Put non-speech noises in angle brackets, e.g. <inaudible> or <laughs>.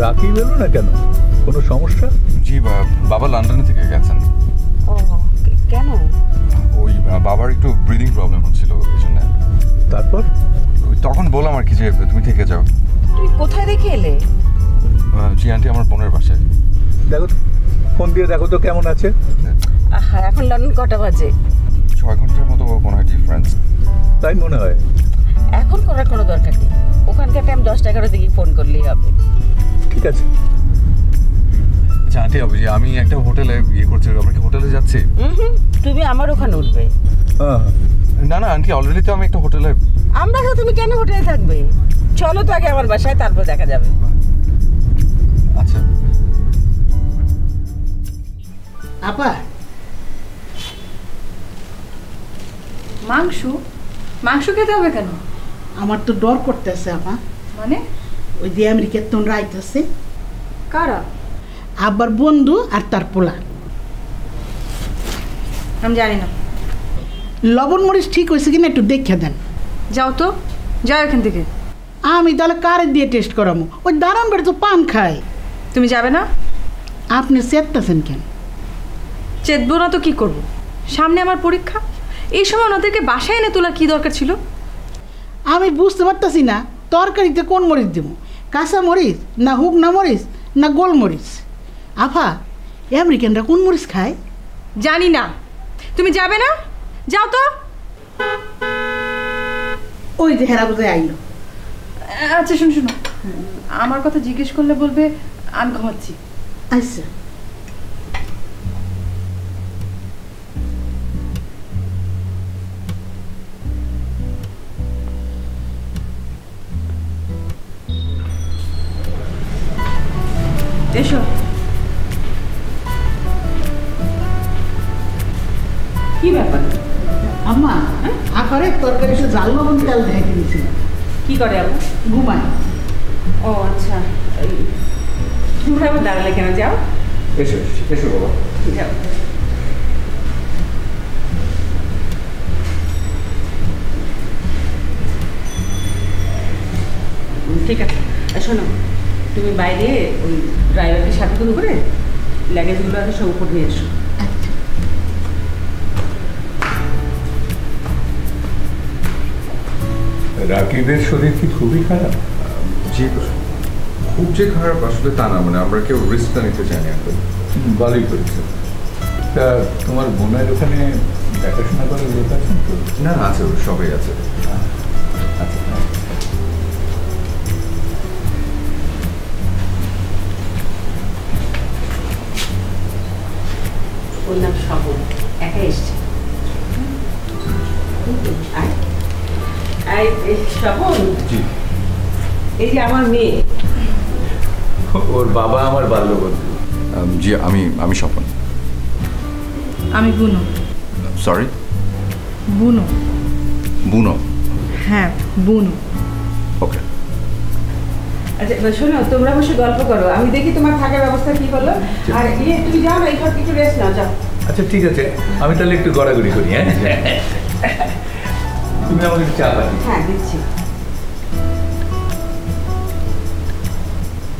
রাকিব এলো না কেন? কোনো সমস্যা? জি বাবা লন্ডনে থেকে গেছেন। ও কেন? ওই বাবার একটু ব্রিদিং প্রবলেম হচ্ছিল এই জন্য। তারপর? ওই তখন বললাম আর কি যে তুমি থেকে যাও। তুমি কোথায় রেখে এলে? জি আন্টি আমার বোনের বাসায়। দেখো তো, ফোন দিয়ে দেখো তো কেমন আছে। আহা এখন লন্ডন কটা বাজে? ছয় ঘণ্টার মতো মনে হয় ডিফারেন্স তাই মনে হয়। এখন করার কোনো দরকার নেই। ওখানকার টাইম দশটা এগারো দিকে ফোন করলেই হবে। ঠিক আছে। আচ্ছা আন্টি আমি আমি একটা হোটেলে ইয়ে করছি আমরা কি হোটেলে যাচ্ছি? হুম হুম তুমি আমার ওখানে উঠবে। না না আন্টি অলরেডি তো আমি একটা হোটেলে আমরা তো তুমি কেন হোটেলে থাকবে? চলো তো আগে আমার বাসায় তারপর দেখা যাবে। আচ্ছা। আপা। মাংস? মাংস খেতে হবে কেন? আমার তো ডর করতেছে আপা। মানে? ওই যে আমেরিকার তোন রাইতেছে কারা? আবার বন্ধু আর তার পোলা। আমি জানি না। লবণ মরিচ ঠিক হয়েছে কিনা একটু দেখে দেন। যাও তো যাও এখান থেকে। আমি তাহলে কারে দিয়ে টেস্ট করামো ওই দাঁড়ান বেড়ে তো পান খায়। তুমি যাবে না? আপনি চেতাছেন কেন? চেতবো না তো কি করব? সামনে আমার পরীক্ষা। এই সময় ওনাদেরকে বাসায় এনে তোলা কি দরকার ছিল? আমি বুঝতে পারতাছি না তরকারিতে কোন মরিচ দেবো? কাঁচা মরিচ না হুক না মরিচ না গোল মরিচ। আফা আমেরিকানরা কোন মরিচ খায়? জানি না। তুমি যাবে না? যাও তো। ওই যে হেরা বোঝায় আইলো। আচ্ছা শুনো শুনো। আমার কথা জিজ্ঞেস করলে বলবে আমি ঘুমাচ্ছি। আচ্ছা। এসো। কি ব্যাপার? আম্মা আকারে তরকারি একটু জাল লবণ তেল দেখে দিয়েছিল কি করে আপু ঘুমায়। ও আচ্ছা। এই, তুমি আবার দাঁড়ালে কেন? যাও। এসো এসো বাবা। যাও। ঠিক আছে। শোনো তুমি বাইরে ওই ড্রাইভারকে সাথে করে করে লাগেজগুলো আগে সব উপর নিয়ে এসো। রাকিবের শরীর কি খুবই খারাপ? জি খুব যে খারাপ আসলে তা না মানে আমরা কেউ রিস্কটা নিতে চাই না হুম, ভালোই করেছে। তা তোমার বোনের ওখানে দেখাশোনা করার লোক আছেন তো? না না আছে সবাই আছে। ওর নাম স্বপন একা এসছে স্বপন এই যে আমার মেয়ে। ওর বাবা আমার বাল্যবন্ধু জি আমি আমি স্বপন। আমি বুনো। সরি বুনো। বুনো? হ্যাঁ বুনো। ওকে আচ্ছা শোনো তোমরা বসে গল্প করো। আমি দেখি তোমার থাকার ব্যবস্থা কি হলো। আর ইয়ে তুমি যাও না এইসব কিছু রেস্ট নাও যাও। আচ্ছা ঠিক আছে। আমি তাহলে একটু গড়াগড়ি করি হ্যাঁ? <laughs> তুমি আমাকে একটু চা পাঠিয়ে হ্যাঁ দিচ্ছি।